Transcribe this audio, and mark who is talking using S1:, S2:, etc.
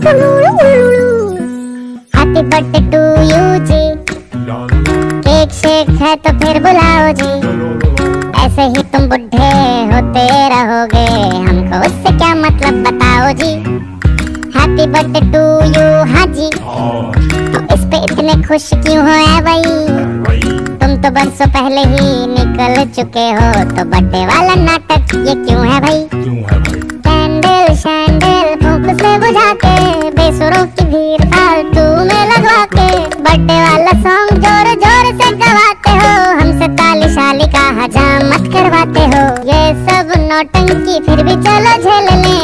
S1: Happy birthday to you जी cake shake है तो फिर बुलाओ जी ऐसे ही तुम बुढ़े होते रहोगे, हमको उससे क्या मतलब बताओ जी हैप्पी बर्थडे टू यू हाँ जी तो इस पे इतने खुश क्यों हो है भाई? तुम तो बरसों पहले ही निकल चुके हो तो बर्थडे वाला नाटक ये क्यों है, भाई? में के बर्थडे वाला सॉन्ग ज़ोर ज़ोर से गवाते हो। हमसे ताली शाली का हजाम मत करवाते हो। ये सब नौटंकी फिर भी चलो झेल लें